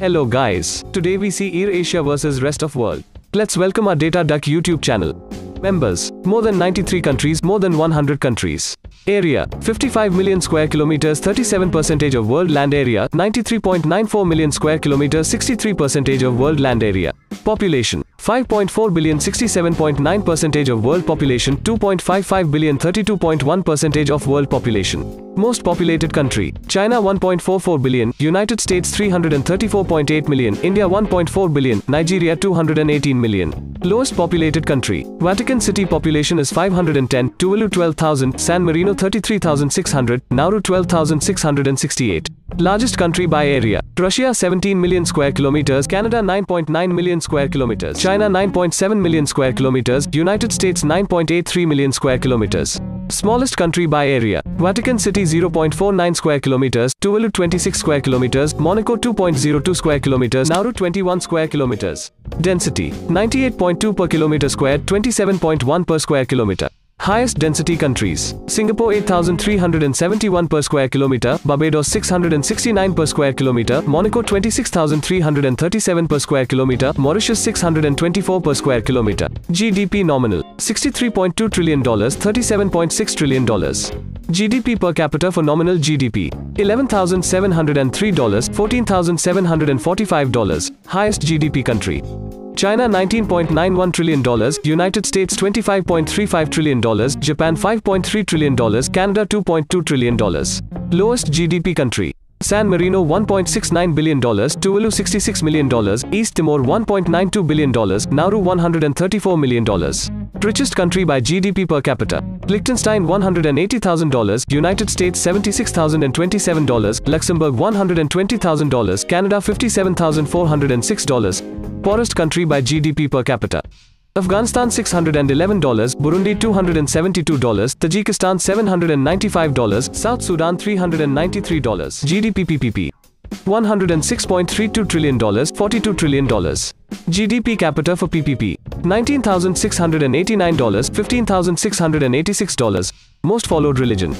Hello guys, today we see Eurasia versus rest of world. Let's welcome our Data Duck YouTube channel. Members, more than 93 countries, more than 100 countries. Area, 55 million square kilometers, 37% of world land area, 93.94 million square kilometers, 63% of world land area. Population, 5.4 billion 67.9 percentage of world population 2.55 billion 32.1 percentage of world population. Most populated country china 1.44 billion united states 334.8 million india 1.4 billion nigeria 218 million. Lowest populated country vatican city population is 510 tuvalu 12000 san marino 33600 nauru 12668 Largest country by area. Russia 17 million square kilometers, Canada 9.9 million square kilometers, China 9.7 million square kilometers, United States 9.83 million square kilometers. Smallest country by area. Vatican City 0.49 square kilometers, Tuvalu 26 square kilometers, Monaco 2.02 square kilometers, Nauru 21 square kilometers. Density 98.2 per kilometer squared, 27.1 per square kilometer. Highest density countries Singapore 8371 per square kilometer, Barbados 669 per square kilometer, Monaco 26337 per square kilometer, Mauritius 624 per square kilometer. GDP nominal 63.2 trillion dollars, 37.6 trillion dollars. GDP per capita for nominal GDP $11,703, $14,745. Highest GDP country. China $19.91 trillion, United States $25.35 trillion, Japan $5.3 trillion, Canada $2.2 trillion. Lowest GDP country. San Marino $1.69 billion, Tuvalu $66 million, East Timor $1.92 billion, Nauru $134 million. Richest country by GDP per capita. Liechtenstein $180,000, United States $76,027, Luxembourg $120,000, Canada $57,406. Poorest country by GDP per capita. Afghanistan $611, Burundi $272, Tajikistan $795, South Sudan $393, GDP PPP. $106.32 trillion, $42 trillion. GDP capita for PPP. $19,689, $15,686. Most followed religion.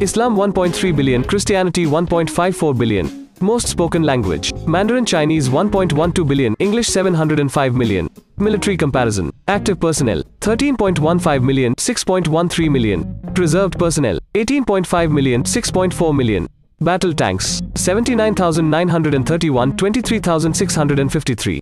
Islam 1.3 billion, Christianity 1.54 billion. Most spoken language. Mandarin Chinese 1.12 billion, English 705 million. Military comparison. Active personnel 13.15 million, 6.13 million. Reserved personnel 18.5 million, 6.4 million. Battle tanks 79,931, 23,653.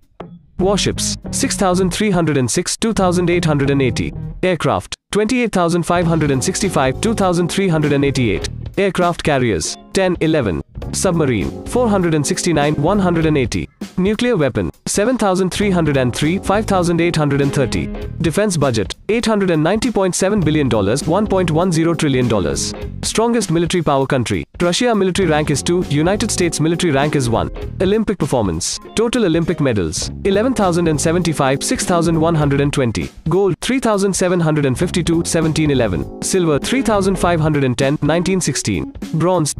Warships 6,306, 2,880. Aircraft 28,565, 2,388. Aircraft carriers 10, 11. Submarine 469, 180. Nuclear weapon 7303, 5830. Defense budget $890.7 billion, $1.10 trillion. Strongest military power country. Russia military rank is 2, United States military rank is 1. Olympic performance. Total Olympic medals 11,075, 6,120. Gold 3,752, 1711. Silver 3,510, 1916. Bronze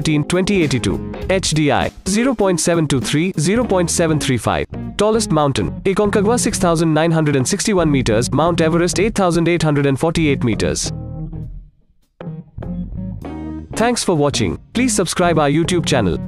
3,813, 2082. HDI 0.723, 0.735. Tallest mountain Aconcagua 6,961 meters, Mount Everest 8,848 meters. Thanks for watching. Please subscribe our YouTube channel.